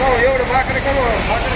Não, eu, eu, eu, eu, eu, eu,